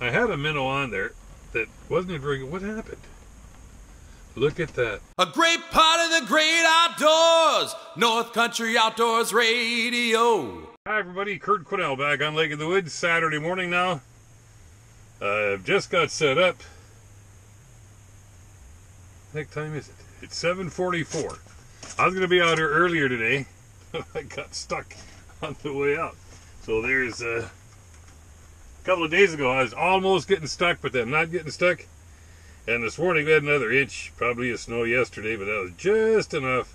I had a minnow on there that wasn't very good. What happened? Look at that. A great part of the great outdoors, North Country Outdoors Radio. Hi, everybody. Curt Quesnell back on Lake of the Woods. Saturday morning now. Uh, just got set up. What time is it? It's 7:44. I was gonna be out here earlier today. I got stuck on the way out. So there's uh, a couple of days ago I was almost getting stuck, but then not getting stuck. And this morning we had another inch, probably of snow yesterday, but that was just enough.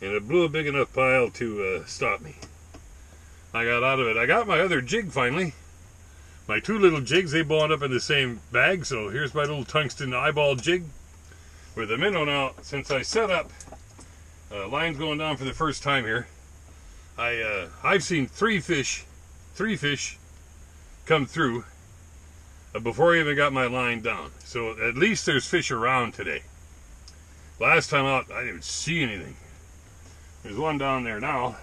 And it blew a big enough pile to uh, stop me. I got out of it. I got my other jig finally. My two little jigs, they wound up in the same bag, so here's my little tungsten eyeball jig with a minnow now. Since I set up, uh, line's going down for the first time here. I uh, I've seen three fish, three fish come through uh, before I even got my line down. So at least there's fish around today. Last time out, I didn't see anything. There's one down there now.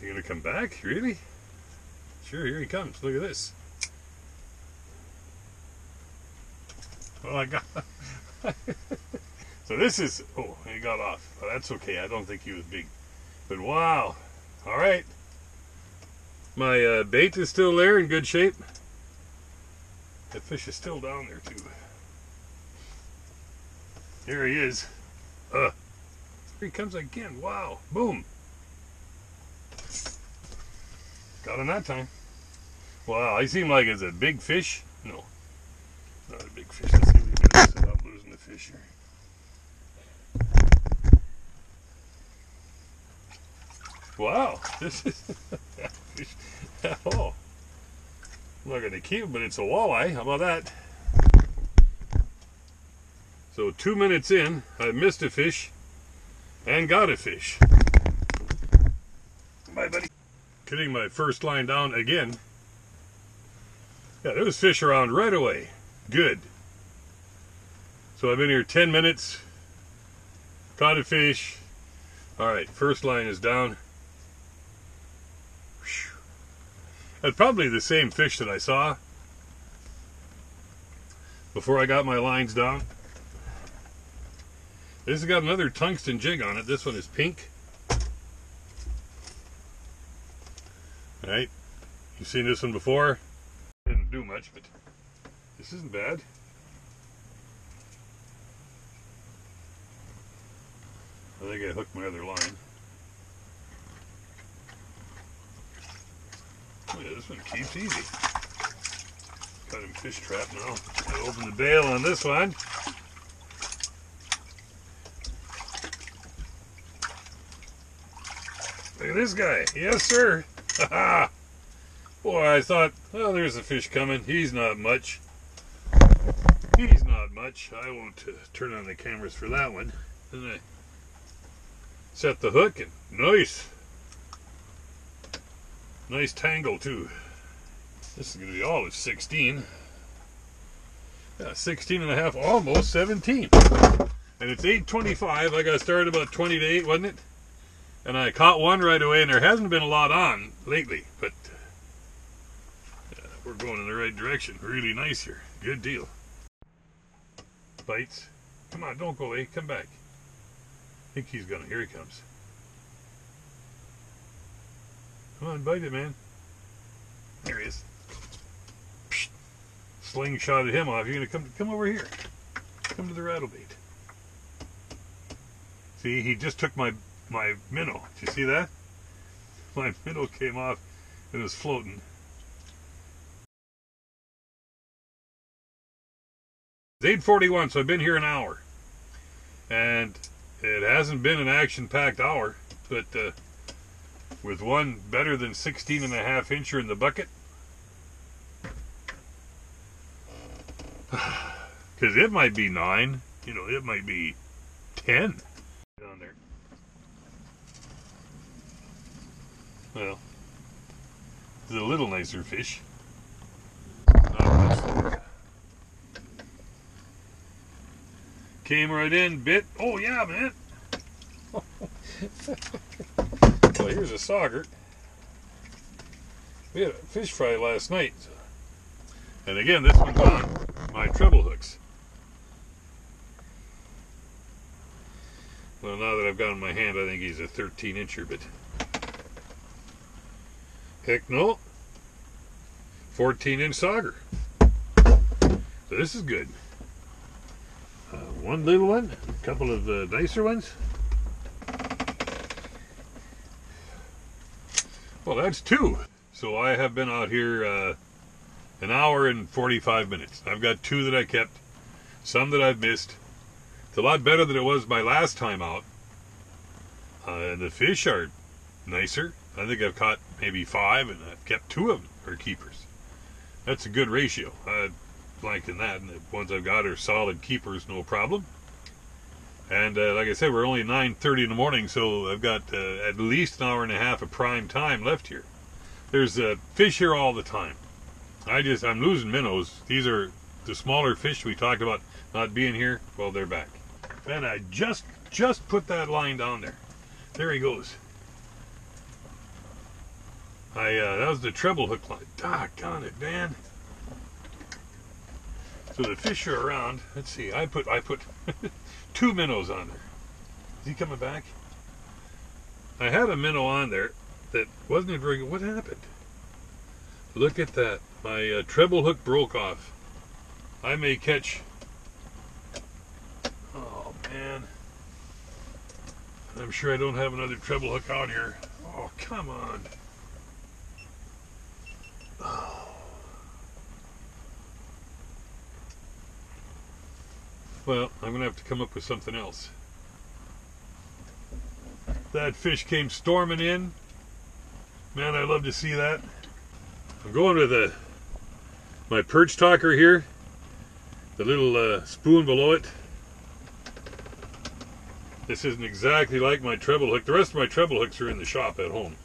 You gonna come back? Really? Sure, here he comes. Look at this. Oh, I got. so this is. Oh, he got off. But that's okay. I don't think he was big. But wow. All right. My uh, bait is still there in good shape. The fish is still down there too. Here he is. Uh, here he comes again. Wow. Boom. Got him that time. Wow, he seemed like it's a big fish. No, not a big fish. Let's see losing the fish here. Wow, this is Oh, I'm not going to keep it, but it's a walleye. How about that? So two minutes in, I missed a fish and got a fish. Bye, buddy. Getting my first line down again. Yeah, there was fish around right away. Good. So I've been here 10 minutes. Caught a fish. All right, first line is down. Whew. That's probably the same fish that I saw before I got my lines down. This has got another tungsten jig on it. This one is pink. All right, you've seen this one before. Didn't do much, but this isn't bad. I think I hooked my other line. This one keeps easy. Got him fish trap now. Gotta open the bail on this one. Look at this guy. Yes, sir. Boy, I thought, oh, there's a fish coming. He's not much. He's not much. I won't uh, turn on the cameras for that one. Then I set the hook and nice. Nice tangle too. This is going to be all of 16. Yeah, 16 and a half, almost 17. And it's 8.25. I got started about 20 to 8, wasn't it? And I caught one right away, and there hasn't been a lot on lately, but we're going in the right direction. Really nice here. Good deal. Bites. Come on, don't go away. Come back. I think he's gonna. Here he comes. Come on, bite it, man. There he is. Psst. Slingshotted him off. You're gonna come come over here. Come to the rattle bait. See, he just took my my minnow. Did you see that? My minnow came off and was floating. It's 8.41, so I've been here an hour. And it hasn't been an action-packed hour, but uh, with one better than 16 and a half incher in the bucket. Because it might be 9, you know, it might be 10 down there. Well, it's a little nicer fish. Came right in, bit. Oh yeah, man. well, here's a sauger. We had a fish fry last night. And again, this one's on my treble hooks. Well, now that I've got in my hand, I think he's a 13 incher, but heck no. 14 inch sauger. So this is good. Uh, one little one, a couple of uh, nicer ones. Well, that's two. So I have been out here uh, an hour and 45 minutes. I've got two that I kept, some that I've missed. It's a lot better than it was my last time out. Uh, and the fish are nicer. I think I've caught maybe five, and I've kept two of them are keepers. That's a good ratio. I like in that, and the ones I've got are solid keepers, no problem. And uh, like I said, we're only 9:30 in the morning, so I've got uh, at least an hour and a half of prime time left here. There's uh, fish here all the time. I just I'm losing minnows. These are the smaller fish we talked about not being here. Well, they're back. And I just just put that line down there. There he goes. I uh, that was the treble hook line. Doggone it, man. So the fish are around. Let's see. I put I put two minnows on there. Is he coming back? I had a minnow on there that wasn't very good. What happened? Look at that. My uh, treble hook broke off. I may catch. Oh man. I'm sure I don't have another treble hook out here. Oh, come on. Well, I'm going to have to come up with something else. That fish came storming in. Man, I love to see that. I'm going with a my perch talker here. The little uh, spoon below it. This isn't exactly like my treble hook. The rest of my treble hooks are in the shop at home.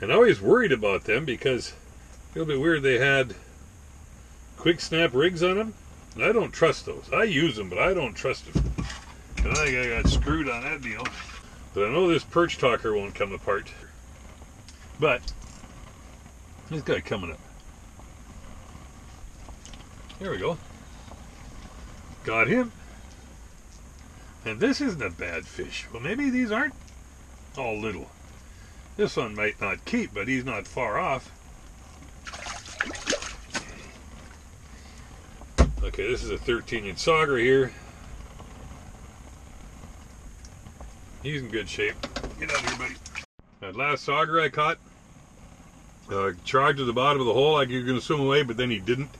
And I always worried about them because a little bit weird they had quick snap rigs on them. I don't trust those. I use them, but I don't trust them. And I think I got screwed on that deal. But I know this perch talker won't come apart. But this guy coming up. Here we go. Got him. And this isn't a bad fish. Well, maybe these aren't all little. This one might not keep, but he's not far off. Okay, this is a 13 inch sauger here. He's in good shape. Get out of here, buddy. That last sauger I caught, uh, charged to the bottom of the hole like he was going to swim away, but then he didn't.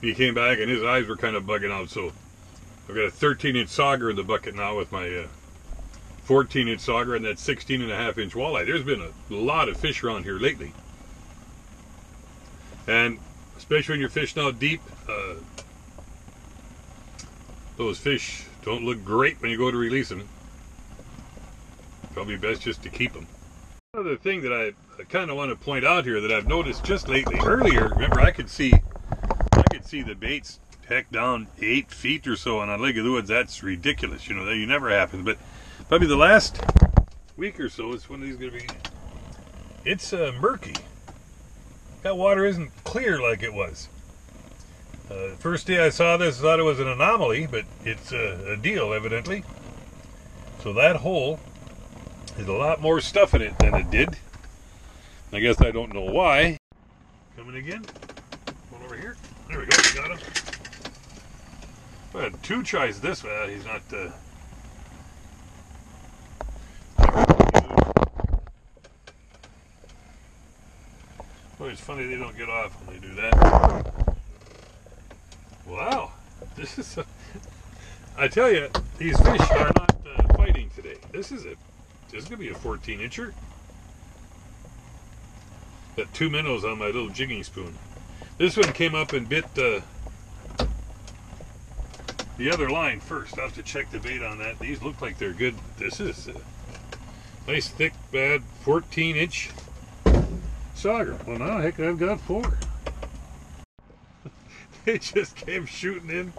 He came back and his eyes were kind of bugging out, so I've got a 13 inch sauger in the bucket now with my uh, 14 inch sauger and that 16 and a half inch walleye. There's been a lot of fish around here lately. And especially when you're fishing out deep, uh, those fish don't look great when you go to release them. Probably best just to keep them. Another thing that I, I kind of want to point out here that I've noticed just lately. Earlier, remember, I could see, I could see the baits heck down eight feet or so and on a Lake of the Woods. That's ridiculous. You know that you never happens. But probably the last week or so is when these going to be. It's uh, murky. That water isn't clear like it was. Uh, first day I saw this, I thought it was an anomaly, but it's a, a deal, evidently. So that hole has a lot more stuff in it than it did. I guess I don't know why. Coming again. One over here. There we go. We got him. I had two tries this way. He's not. Uh, well, it's funny they don't get off when they do that. Wow, this is. A, I tell you, these fish are not uh, fighting today. This is a. This is gonna be a 14 incher. Got two minnows on my little jigging spoon. This one came up and bit uh, the other line first. I'll have to check the bait on that. These look like they're good. This is a nice, thick, bad 14 inch sauger. Well, now, heck, I've got four. they just came shooting in.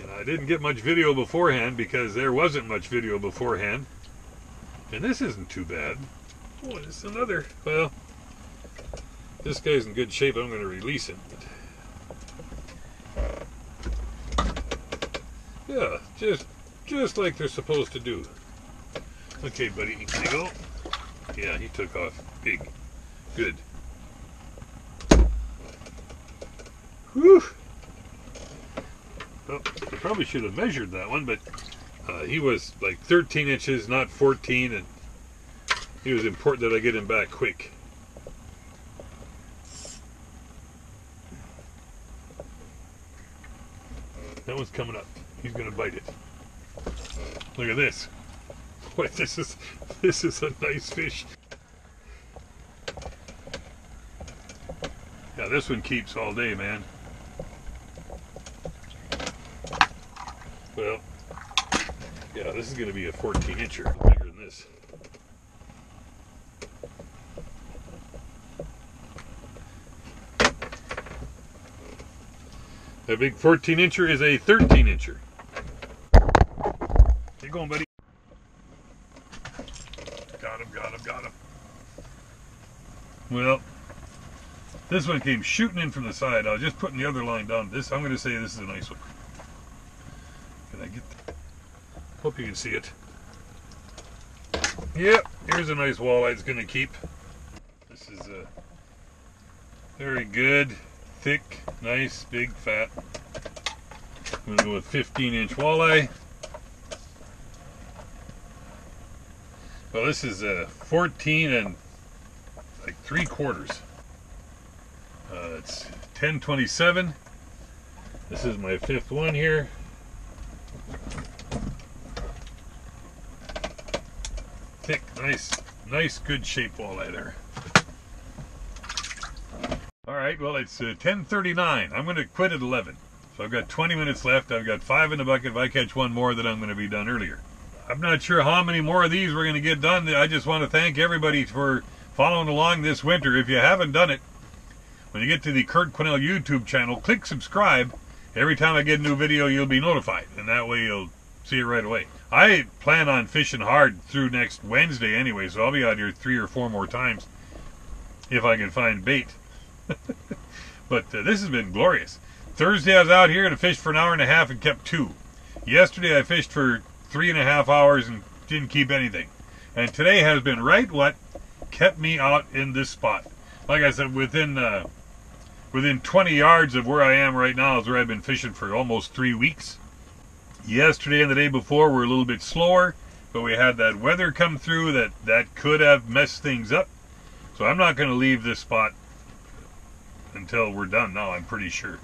And I didn't get much video beforehand because there wasn't much video beforehand. And this isn't too bad. Oh, it's another. Well, this guy's in good shape. I'm going to release him. Yeah, just just like they're supposed to do. Okay, buddy, you go? Yeah, he took off big. Good. Whew. Well, I probably should have measured that one, but uh, he was like 13 inches, not 14, and it was important that I get him back quick. That one's coming up. He's gonna bite it. Look at this. Wait, this is this is a nice fish. Yeah, this one keeps all day, man. Well, yeah, this is going to be a 14 incher, bigger than this. That big 14 incher is a 13 incher. Keep going, buddy. Got him, got him, got him. Well, this one came shooting in from the side. I was just putting the other line down. This, I'm going to say this is a nice one. Can I get? Hope you can see it. Yep, here's a nice walleye. It's to keep. This is a very good, thick, nice, big, fat. I'm to go with 15 inch walleye. Well, this is a 14 and like three quarters. Uh, it's 1027. This is my fifth one here. Nice, nice, good shape walleye there. All right, well, it's uh, 1039. I'm going to quit at 11. So I've got 20 minutes left. I've got five in the bucket. If I catch one more, then I'm going to be done earlier. I'm not sure how many more of these we're going to get done. I just want to thank everybody for following along this winter. If you haven't done it, when you get to the Curt Quesnell YouTube channel, click subscribe. Every time I get a new video, you'll be notified, and that way you'll see it right away. I plan on fishing hard through next Wednesday anyway, so I'll be out here three or four more times if I can find bait. but uh, this has been glorious. Thursday I was out here to fish for an hour and a half and kept two. Yesterday I fished for three and a half hours and didn't keep anything. And today has been right what kept me out in this spot. Like I said, within uh, within 20 yards of where I am right now is where I've been fishing for almost three weeks. Yesterday and the day before were a little bit slower, but we had that weather come through that that could have messed things up. So I'm not going to leave this spot until we're done now, I'm pretty sure.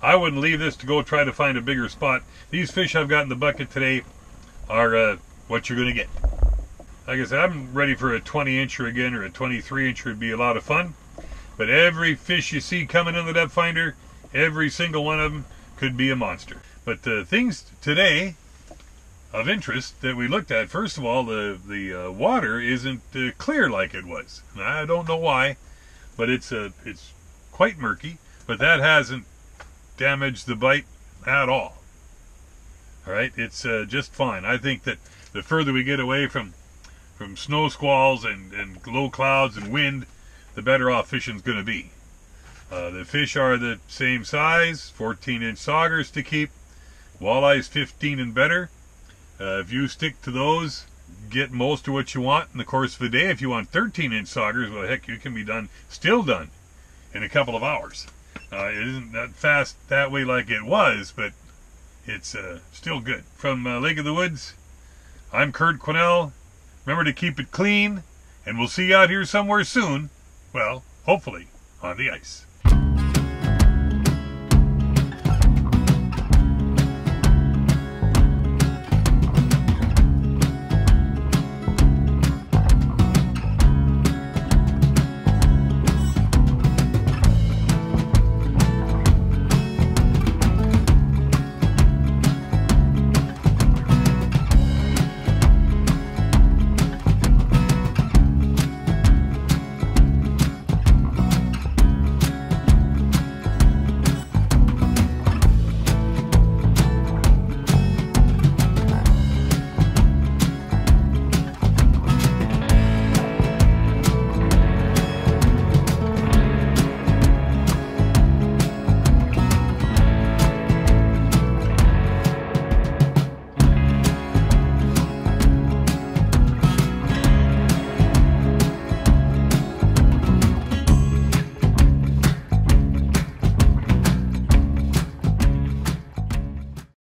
I wouldn't leave this to go try to find a bigger spot. These fish I've got in the bucket today are uh, what you're going to get. Like I said, I'm ready for a 20 incher again or a 23 incher would be a lot of fun. But every fish you see coming in the depth finder, every single one of them could be a monster. But the things today of interest that we looked at, first of all, the, the uh, water isn't uh, clear like it was. And I don't know why, but it's, uh, it's quite murky. But that hasn't damaged the bite at all. All right, it's uh, just fine. I think that the further we get away from from snow squalls and, and low clouds and wind, the better off fishing's going to be. Uh, the fish are the same size, 14 inch saugers to keep. Walleyes 15 and better. Uh, if you stick to those, get most of what you want in the course of a day. If you want 13 inch saugers, well, heck, you can be done, still done, in a couple of hours. Uh, it isn't that fast that way like it was, but it's uh, still good. From uh, Lake of the Woods, I'm Curt Quesnell. Remember to keep it clean, and we'll see you out here somewhere soon. Well, hopefully, on the ice.